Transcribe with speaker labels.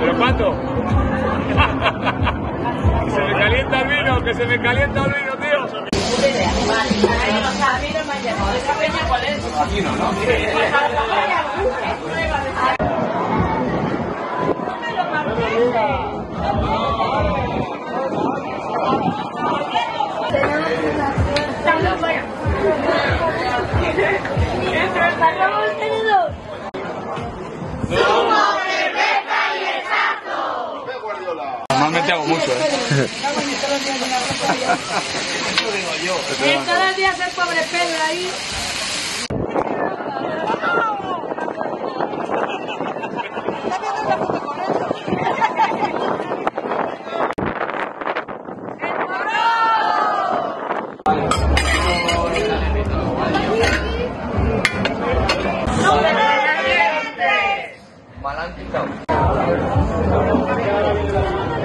Speaker 1: ¿Pero cuánto? que se me calienta el vino, que se me calienta el vino, tío. Normalmente hago mucho, ¿eh?
Speaker 2: Todos los días el pobre Pedro ahí.